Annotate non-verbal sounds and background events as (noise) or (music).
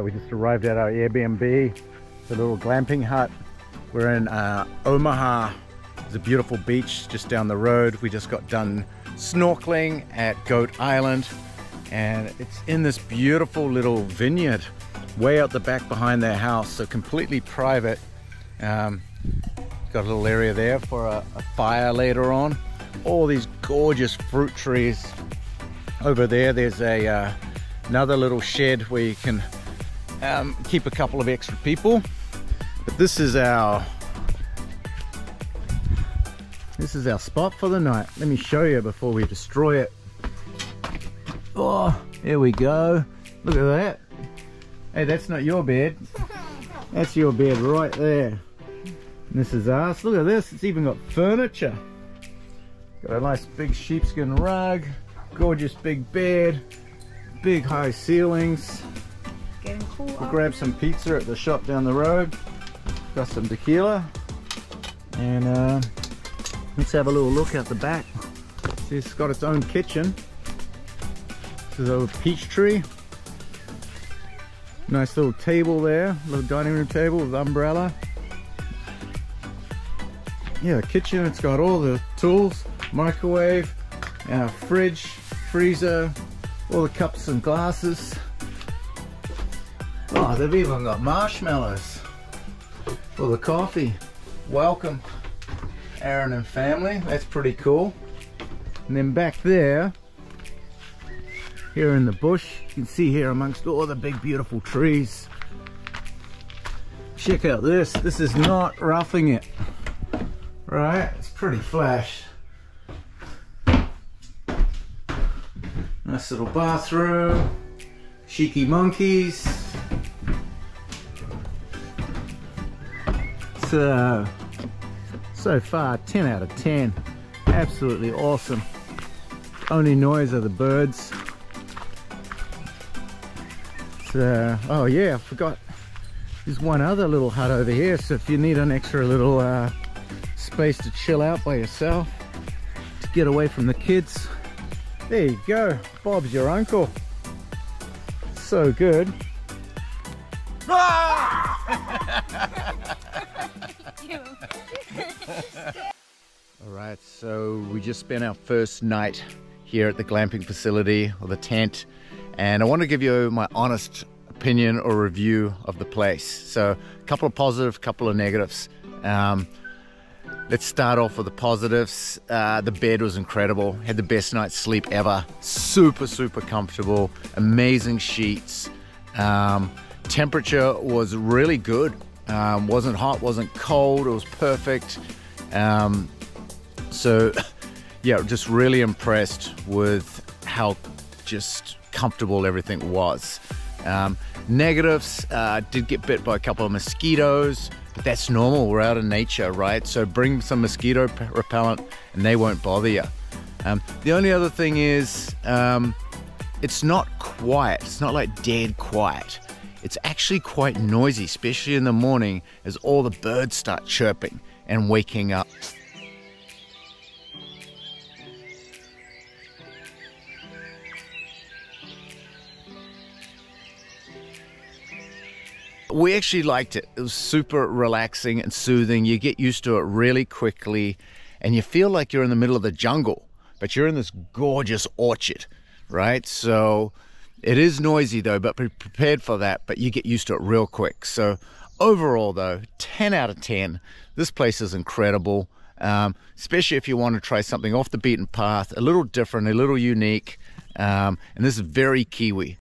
we just arrived at our Airbnb, the little glamping hut. We're in uh, Omaha. There's a beautiful beach just down the road. We just got done snorkeling at Goat Island and it's in this beautiful little vineyard way out the back behind their house, so completely private. Um, got a little area there for a, a fire later on. All these gorgeous fruit trees. Over there, there's a uh, another little shed where you can um, keep a couple of extra people. But this is our this is our spot for the night. Let me show you before we destroy it. Oh, here we go. Look at that. Hey, that's not your bed. That's your bed right there. And this is us. Look at this. It's even got furniture. Got a nice big sheepskin rug. Gorgeous big bed. Big high ceilings. We'll grab some pizza at the shop down the road. Got some tequila. And uh, let's have a little look out the back. See, it's got its own kitchen. This is a peach tree. Nice little table there, little dining room table with umbrella. Yeah, kitchen, it's got all the tools, microwave, fridge, freezer, all the cups and glasses. Oh, they've even got marshmallows for the coffee. Welcome, Aaron and family. That's pretty cool. And then back there, here in the bush. You can see here amongst all the big beautiful trees. Check out this. This is not roughing it. Right? It's pretty flash. Nice little bathroom. Cheeky monkeys. So, so far 10 out of 10. Absolutely awesome. Only noise are the birds So, oh yeah, I forgot. There's one other little hut over here, so if you need an extra little uh, space to chill out by yourself, to get away from the kids, there you go. Bob's your uncle. So good. (laughs) (laughs) (laughs) All right, so we just spent our first night here at the glamping facility or the tent and I want to give you my honest opinion or review of the place. So, a couple of positive, couple of negatives. Um, let's start off with the positives. Uh, the bed was incredible. Had the best night's sleep ever. Super, super comfortable. Amazing sheets. Um, temperature was really good. Um, wasn't hot, wasn't cold. It was perfect. Um, so, (laughs) yeah, just really impressed with how just comfortable everything was. Um, negatives, uh, did get bit by a couple of mosquitoes, but that's normal. We're out in nature, right? So bring some mosquito repellent and they won't bother you. Um, the only other thing is, um, it's not quiet. It's not like dead quiet. It's actually quite noisy, especially in the morning as all the birds start chirping and waking up. we actually liked it. It was super relaxing and soothing. You get used to it really quickly and you feel like you're in the middle of the jungle, but you're in this gorgeous orchard, right? So it is noisy though, but be prepared for that, but you get used to it real quick. So overall though, 10 out of 10. This place is incredible, um, especially if you want to try something off the beaten path, a little different, a little unique. Um, and this is very Kiwi.